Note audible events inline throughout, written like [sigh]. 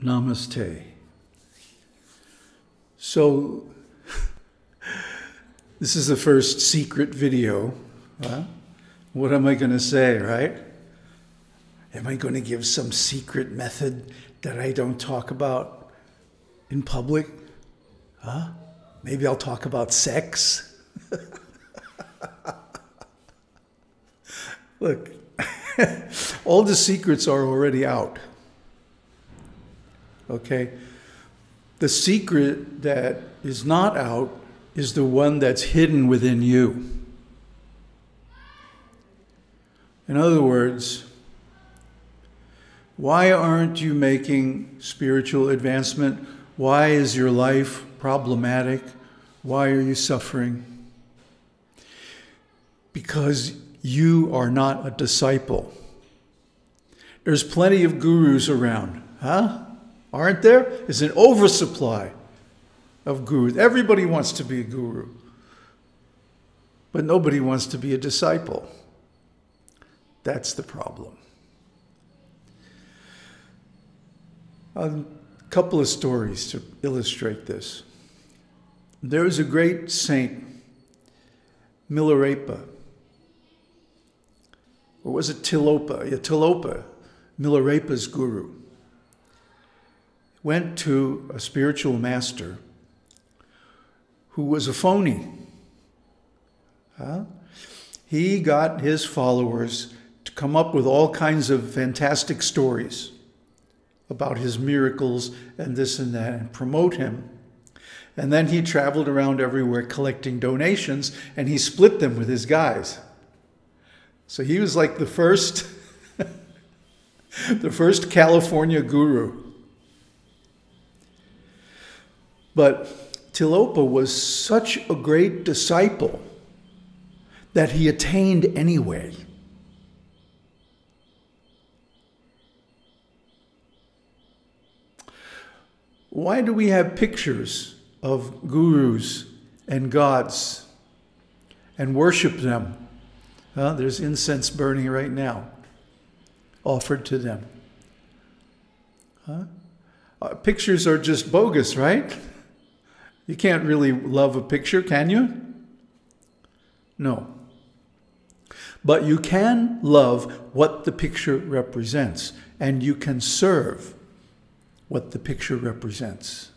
Namaste. So, [laughs] this is the first secret video. Huh? What am I going to say, right? Am I going to give some secret method that I don't talk about in public? Huh? Maybe I'll talk about sex. [laughs] Look, [laughs] all the secrets are already out. Okay? The secret that is not out is the one that's hidden within you. In other words, why aren't you making spiritual advancement? Why is your life problematic? Why are you suffering? Because you are not a disciple. There's plenty of gurus around, huh? Aren't there? There's an oversupply of gurus. Everybody wants to be a guru, but nobody wants to be a disciple. That's the problem. A couple of stories to illustrate this. There was a great saint, Milarepa, or was it Tilopa? Yeah, Tilopa, Milarepa's guru, went to a spiritual master who was a phony. Huh? He got his followers to come up with all kinds of fantastic stories about his miracles and this and that and promote him. And then he traveled around everywhere collecting donations and he split them with his guys. So he was like the first [laughs] the first California guru. But Tilopa was such a great disciple that he attained anyway. Why do we have pictures of gurus and gods and worship them? There's incense burning right now, offered to them. Huh? Uh, pictures are just bogus, right? You can't really love a picture, can you? No. But you can love what the picture represents, and you can serve what the picture represents.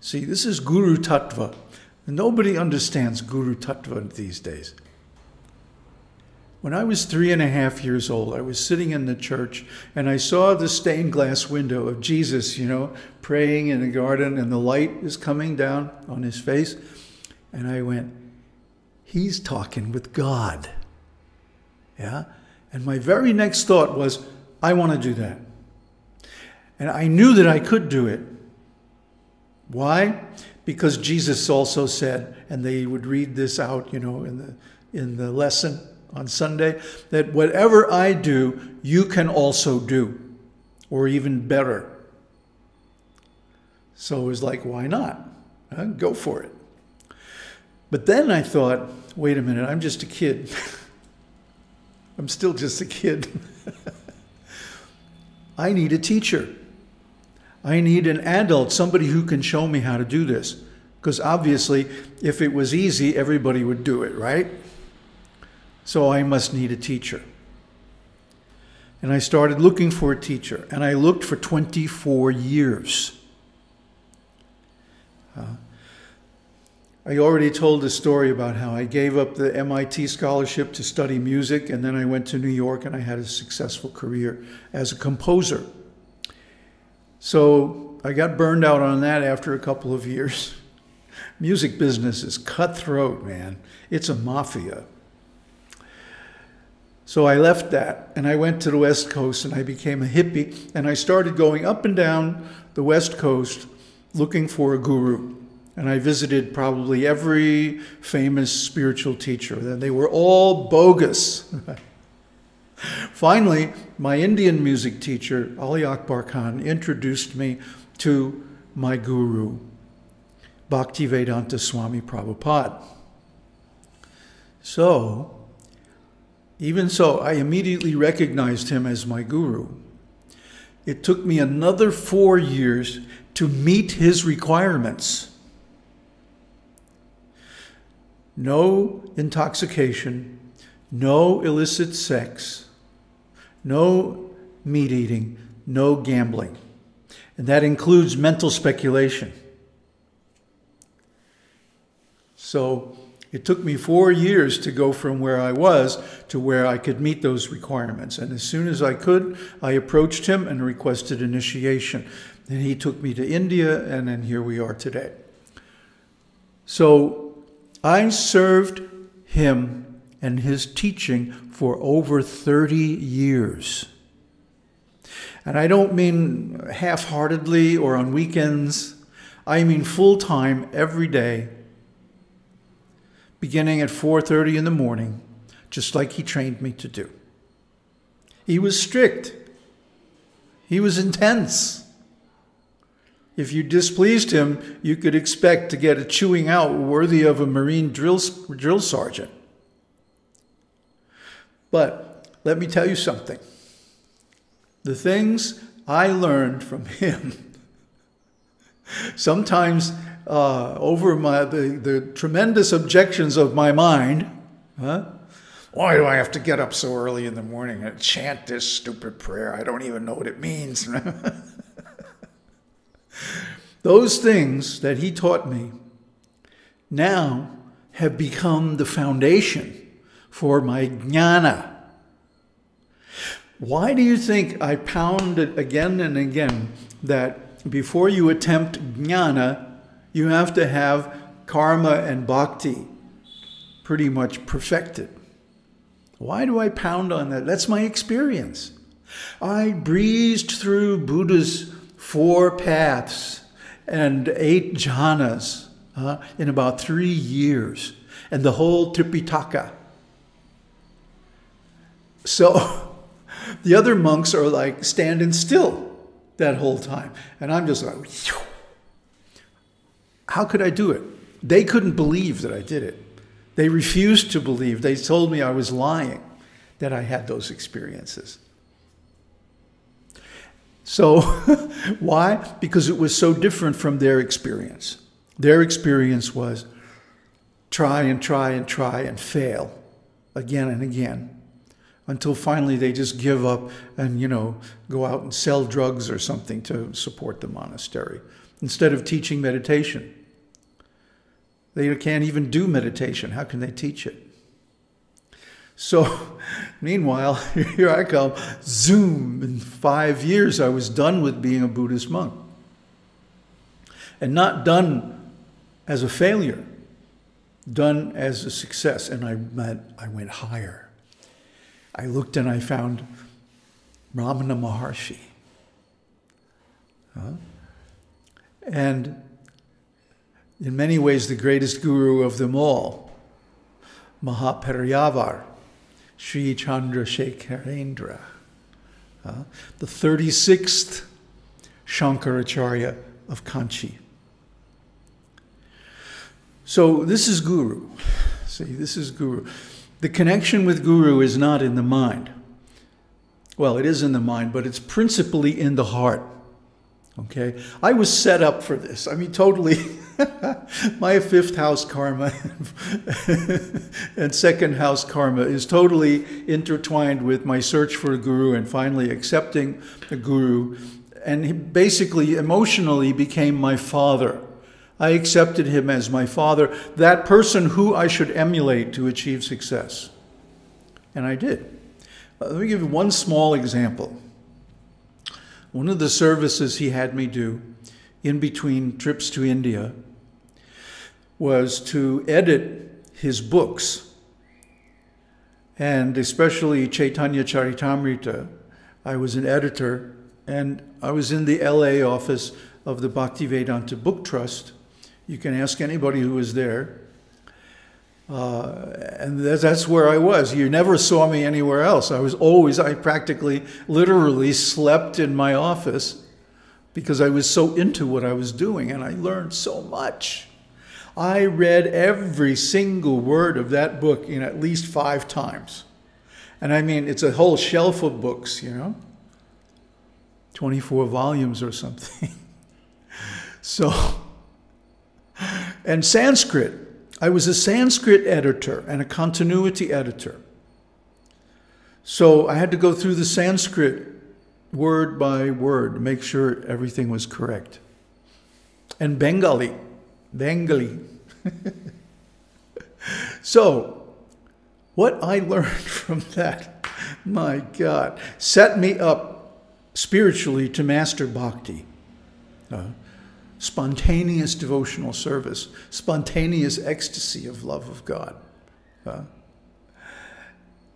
See, this is Guru Tattva. Nobody understands Guru Tattva these days. When I was three and a half years old, I was sitting in the church and I saw the stained glass window of Jesus, you know, praying in the garden, and the light is coming down on his face. And I went, He's talking with God. Yeah? And my very next thought was, I want to do that. And I knew that I could do it. Why? Because Jesus also said, and they would read this out, you know, in the in the lesson on Sunday, that whatever I do, you can also do, or even better. So it was like, why not? Uh, go for it. But then I thought, wait a minute, I'm just a kid. [laughs] I'm still just a kid. [laughs] I need a teacher. I need an adult, somebody who can show me how to do this. Because obviously, if it was easy, everybody would do it, right? So I must need a teacher. And I started looking for a teacher, and I looked for 24 years. Uh, I already told a story about how I gave up the MIT scholarship to study music, and then I went to New York and I had a successful career as a composer. So I got burned out on that after a couple of years. [laughs] Music business is cutthroat, man. It's a mafia. So I left that and I went to the West Coast and I became a hippie and I started going up and down the West Coast looking for a guru. And I visited probably every famous spiritual teacher. And they were all bogus. [laughs] Finally, my Indian music teacher, Ali Akbar Khan, introduced me to my guru, Bhaktivedanta Swami Prabhupada. So, even so, I immediately recognized him as my guru. it took me another four years to meet his requirements. No intoxication, no illicit sex, no meat eating, no gambling. And that includes mental speculation. So it took me four years to go from where I was to where I could meet those requirements. And as soon as I could, I approached him and requested initiation. And he took me to India, and then here we are today. So I served him and his teaching for over 30 years. And I don't mean half heartedly or on weekends, I mean full time every day beginning at 4:30 in the morning, just like he trained me to do. He was strict. He was intense. If you displeased him, you could expect to get a chewing out worthy of a Marine drill, drill sergeant. But let me tell you something. The things I learned from him [laughs] sometimes uh, over my, the, the tremendous objections of my mind. Huh? Why do I have to get up so early in the morning and chant this stupid prayer? I don't even know what it means. [laughs] Those things that he taught me now have become the foundation for my jnana. Why do you think I pound it again and again that before you attempt jnana, you have to have karma and bhakti pretty much perfected. Why do I pound on that? That's my experience. I breezed through Buddha's four paths and eight jhanas uh, in about three years, and the whole Tripitaka. So [laughs] the other monks are like standing still that whole time. And I'm just like, how could I do it? They couldn't believe that I did it. They refused to believe. They told me I was lying that I had those experiences. So, [laughs] why? Because it was so different from their experience. Their experience was try and try and try and fail again and again until finally they just give up and, you know, go out and sell drugs or something to support the monastery instead of teaching meditation. They can't even do meditation. How can they teach it? So, [laughs] meanwhile, [laughs] here I come, zoom, in five years I was done with being a Buddhist monk. And not done as a failure, done as a success. And I, went, I went higher. I looked and I found Ramana Maharshi. Huh? And in many ways the greatest guru of them all, Mahaperiyar, Sri Chandrasekharendra, uh, the 36th Shankaracharya of Kanchi. So this is Guru. See, this is Guru. The connection with Guru is not in the mind. Well, it is in the mind, but it's principally in the heart. Okay? I was set up for this. I mean, totally. [laughs] my fifth house karma [laughs] and second house karma is totally intertwined with my search for a guru and finally accepting a guru. And he basically emotionally became my father. I accepted him as my father, that person who I should emulate to achieve success. And I did. Let me give you one small example. One of the services he had me do in between trips to India was to edit his books, and especially Chaitanya Charitamrita. I was an editor, and I was in the LA office of the Bhaktivedanta Book Trust. You can ask anybody who was there. Uh, and that's where I was. You never saw me anywhere else. I was always, I practically, literally slept in my office because I was so into what I was doing and I learned so much. I read every single word of that book in at least five times. And I mean, it's a whole shelf of books, you know. 24 volumes or something. [laughs] so, and Sanskrit. I was a Sanskrit editor and a continuity editor. So I had to go through the Sanskrit word by word, make sure everything was correct. And Bengali, Bengali. [laughs] so, what I learned [laughs] from that, my God, set me up spiritually to master bhakti. Uh, spontaneous devotional service, spontaneous ecstasy of love of God. Uh,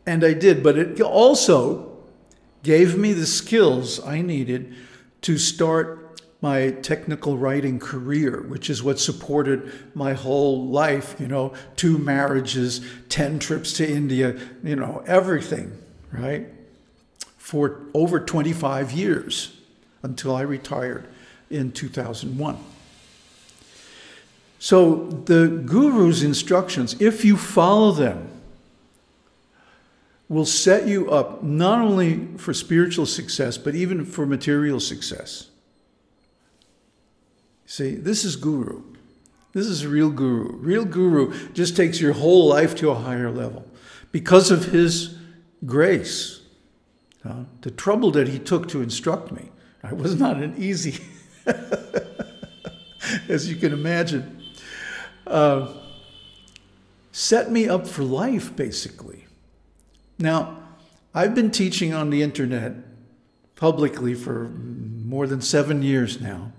and I did, but it also gave me the skills I needed to start my technical writing career, which is what supported my whole life, you know, two marriages, 10 trips to India, you know, everything, right? For over 25 years until I retired in 2001. So the guru's instructions, if you follow them, will set you up not only for spiritual success, but even for material success. See, this is guru. This is a real guru. Real guru just takes your whole life to a higher level because of his grace. Uh, the trouble that he took to instruct me, I was not an easy, [laughs] [laughs] as you can imagine. Uh, set me up for life, basically. Now, I've been teaching on the internet publicly for more than seven years now,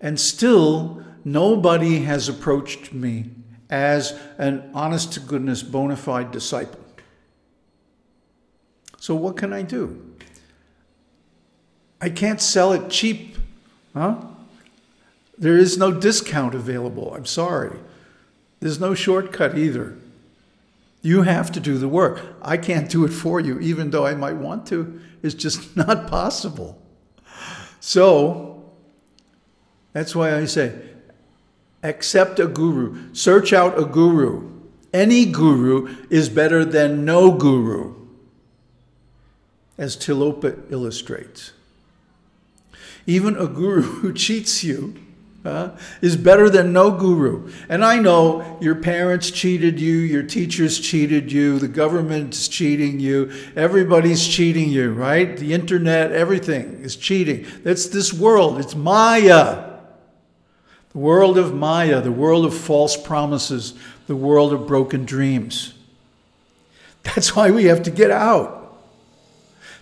and still nobody has approached me as an honest to goodness bona fide disciple. So, what can I do? I can't sell it cheap, huh? There is no discount available. I'm sorry. There's no shortcut either. You have to do the work. I can't do it for you, even though I might want to. It's just [laughs] not possible. So, that's why I say, accept a guru. Search out a guru. Any guru is better than no guru, as Tilopa illustrates. Even a guru [laughs] who cheats you uh, is better than no guru. And I know your parents cheated you, your teachers cheated you, the government's cheating you, everybody's cheating you, right? The internet, everything is cheating. That's this world, it's Maya. The world of Maya, the world of false promises, the world of broken dreams. That's why we have to get out.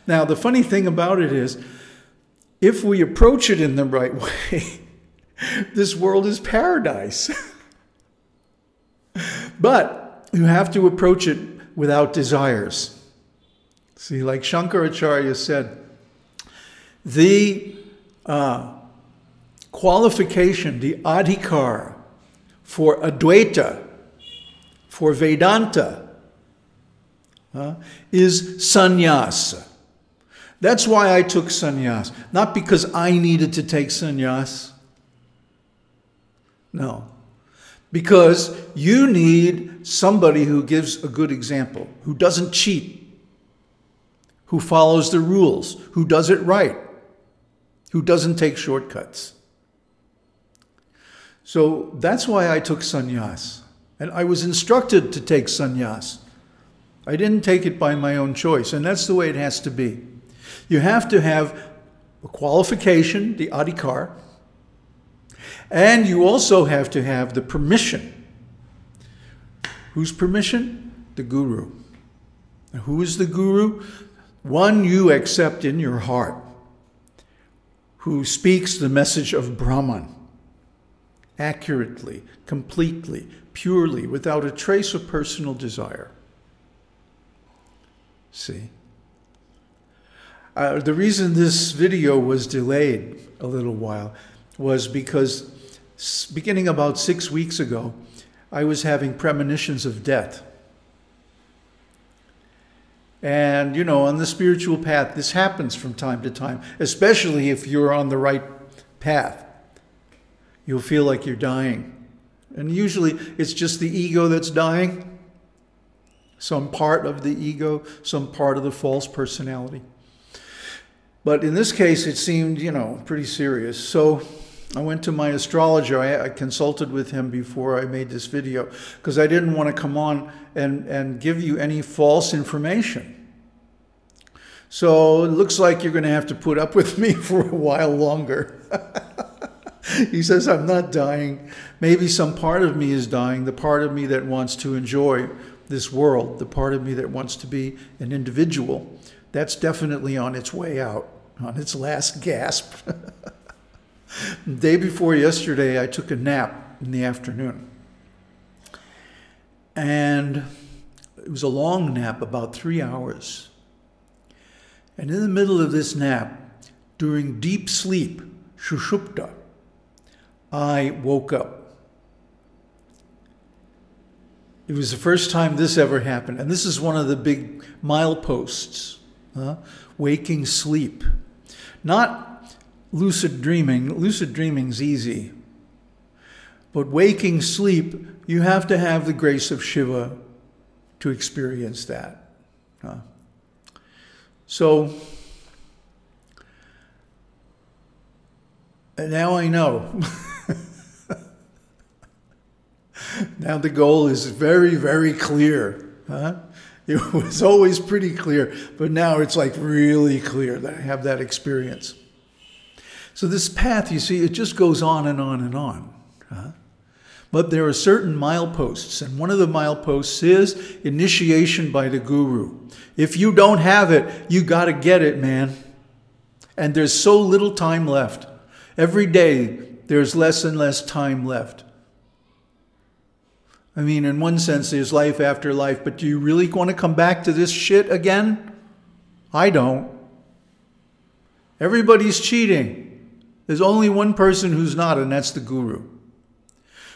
Now, the funny thing about it is, if we approach it in the right way, [laughs] this world is paradise. [laughs] but you have to approach it without desires. See, like Shankaracharya said, the uh, qualification, the adhikar for Advaita, for Vedanta, uh, is sannyasa. That's why I took sannyas, not because I needed to take sannyas. No. Because you need somebody who gives a good example, who doesn't cheat, who follows the rules, who does it right, who doesn't take shortcuts. So that's why I took sannyas. And I was instructed to take sannyas. I didn't take it by my own choice, and that's the way it has to be. You have to have a qualification, the adhikar, and you also have to have the permission. Whose permission? The guru. Who is the guru? One you accept in your heart, who speaks the message of Brahman accurately, completely, purely, without a trace of personal desire. See? Uh, the reason this video was delayed a little while was because beginning about six weeks ago, I was having premonitions of death. And, you know, on the spiritual path, this happens from time to time, especially if you're on the right path. You'll feel like you're dying. And usually it's just the ego that's dying, some part of the ego, some part of the false personality. But in this case, it seemed, you know, pretty serious. So I went to my astrologer. I, I consulted with him before I made this video because I didn't want to come on and, and give you any false information. So it looks like you're going to have to put up with [laughs] me for a while longer. [laughs] he says, I'm not dying. Maybe some part of me is dying, the part of me that wants to enjoy this world, the part of me that wants to be an individual. That's definitely on its way out, on its last gasp. [laughs] day before yesterday, I took a nap in the afternoon. And it was a long nap, about three hours. And in the middle of this nap, during deep sleep, shushupta, I woke up. It was the first time this ever happened. And this is one of the big mileposts waking sleep. Not lucid dreaming. Lucid dreaming's easy. But waking sleep, you have to have the grace of Shiva to experience that. So now I know. [laughs] now the goal is very, very clear. Huh? It was always pretty clear, but now it's like really clear that I have that experience. So this path, you see, it just goes on and on and on. Huh? But there are certain mileposts, and one of the mileposts is initiation by the guru. If you don't have it, you got to get it, man. And there's so little time left. Every day, there's less and less time left. I mean, in one sense, there's life after life, but do you really want to come back to this shit again? I don't. Everybody's cheating. There's only one person who's not, and that's the guru.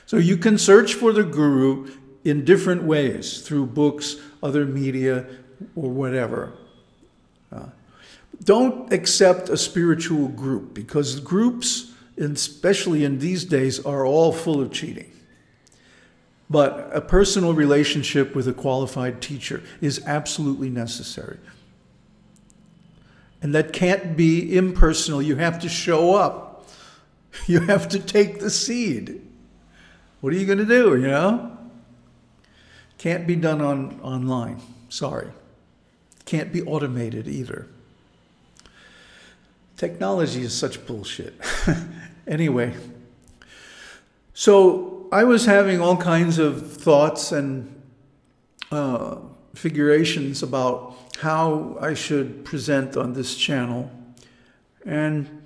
So you can search for the guru in different ways through books, other media, or whatever. Uh, don't accept a spiritual group because groups, especially in these days, are all full of cheating. But a personal relationship with a qualified teacher is absolutely necessary. And that can't be impersonal. You have to show up. [laughs] You have to take the seed. What are you going to do, you know? Can't be done on online. Sorry. Can't be automated either. Technology is such bullshit. [laughs] anyway, so I was having all kinds of thoughts and uh, figurations about how I should present on this channel. And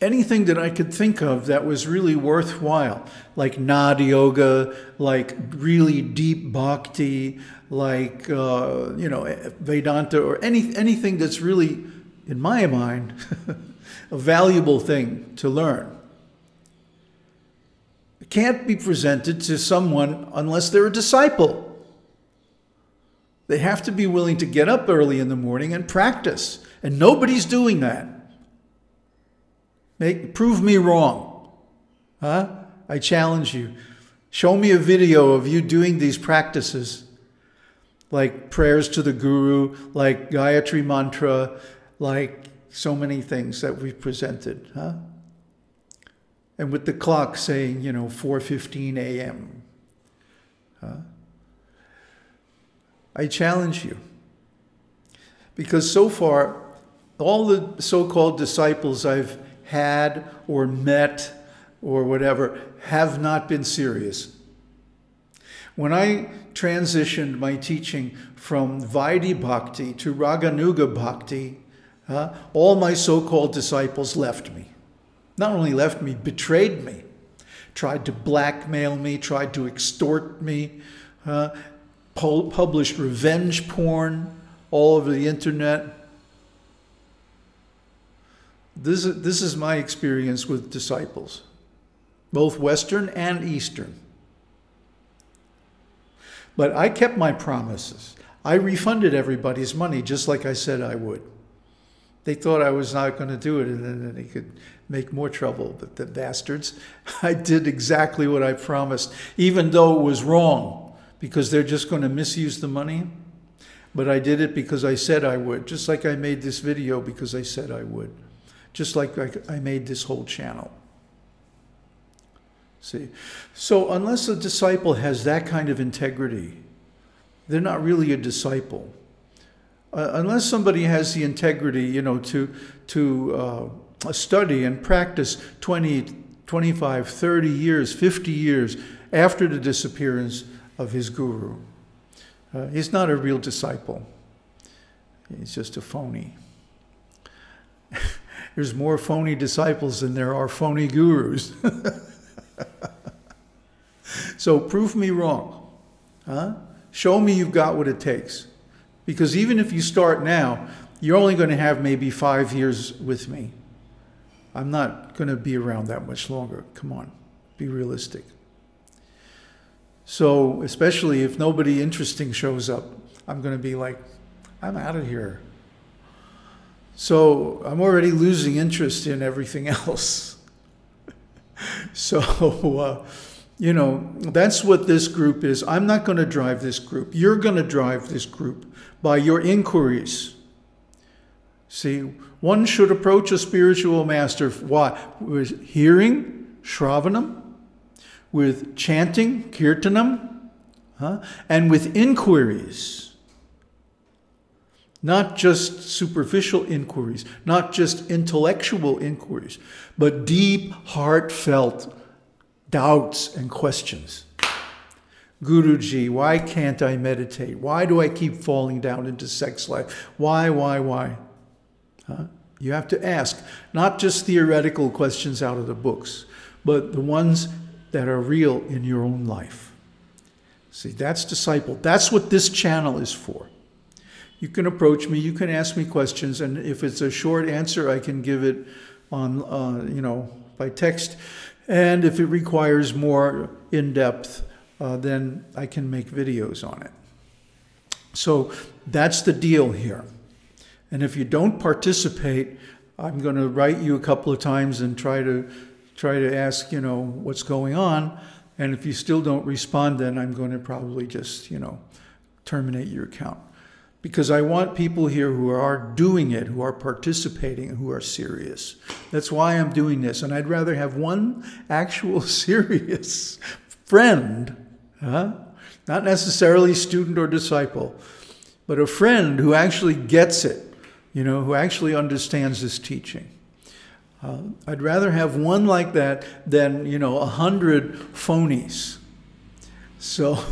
anything that I could think of that was really worthwhile, like Nad Yoga, like really deep bhakti, like, uh, you know, Vedanta, or any, anything that's really, in my mind, [laughs] a valuable thing to learn. Can't be presented to someone unless they're a disciple. They have to be willing to get up early in the morning and practice. And nobody's doing that. Make, prove me wrong. Huh? I challenge you. Show me a video of you doing these practices, like prayers to the Guru, like Gayatri Mantra, like so many things that we've presented. Huh? And with the clock saying, you know, 4.15 a.m. Huh? I challenge you. Because so far, all the so-called disciples I've had or met or whatever have not been serious. When I transitioned my teaching from Vaidhi Bhakti to Raganuga Bhakti, uh, all my so-called disciples left me. Not only left me, betrayed me, tried to blackmail me, tried to extort me, uh, published revenge porn all over the internet. This is, this is my experience with disciples, both Western and Eastern. But I kept my promises. I refunded everybody's money just like I said I would. They thought I was not going to do it and then they could make more trouble. But the bastards, [laughs] I did exactly what I promised, even though it was wrong, because they're just going to misuse the money. But I did it because I said I would, just like I made this video because I said I would, just like I made this whole channel. See? So unless a disciple has that kind of integrity, they're not really a disciple. Uh, unless somebody has the integrity, you know, to, to uh, study and practice 20, 25, 30 years, 50 years after the disappearance of his guru. Uh, he's not a real disciple. He's just a phony. [laughs] There's more phony disciples than there are phony gurus. [laughs] so prove me wrong. Huh? Show me you've got what it takes. Because even if you start now, you're only going to have maybe five years with me. I'm not going to be around that much longer. Come on, be realistic. So, especially if nobody interesting shows up, I'm going to be like, I'm out of here. So, I'm already losing interest in everything [laughs] else. so, uh, you know, that's what this group is. I'm not going to drive this group. You're going to drive this group by your inquiries. See, one should approach a spiritual master why? With hearing, shravanam, with chanting, kirtanam, huh? and with inquiries. Not just superficial inquiries, not just intellectual inquiries, but deep, heartfelt doubts and questions. Guruji, why can't I meditate? Why do I keep falling down into sex life? Why, why, why? Huh? You have to ask, not just theoretical questions out of the books, but the ones that are real in your own life. See, that's disciple. That's what this channel is for. You can approach me, you can ask me questions, and if it's a short answer, I can give it on, uh, you know, by text. And if it requires more in-depth, uh, then I can make videos on it. So that's the deal here. And if you don't participate, I'm going to write you a couple of times and try to try to ask, you know, what's going on. And if you still don't respond, then I'm going to probably just, you know, terminate your account. Because I want people here who are doing it, who are participating, who are serious. That's why I'm doing this. And I'd rather have one actual [laughs] serious friend, huh? not necessarily student or disciple, but a friend who actually gets it, you know, who actually understands this teaching. Uh, I'd rather have one like that than, you know, a hundred phonies. So,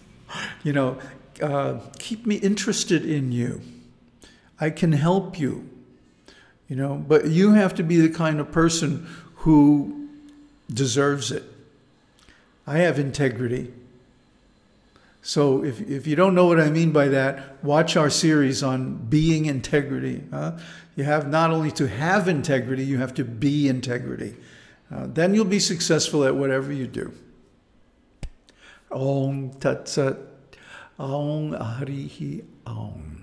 [laughs] you know, uh, keep me interested in you. I can help you, you know, but you have to be the kind of person who deserves it. I have integrity. So if, if you don't know what I mean by that, watch our series on being integrity. You have not only to have integrity, you have to be integrity. Uh, then you'll be successful at whatever you do. Om Tat Sat. Om Harihi Om.